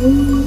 Ooh.